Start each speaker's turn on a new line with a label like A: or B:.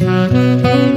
A: Música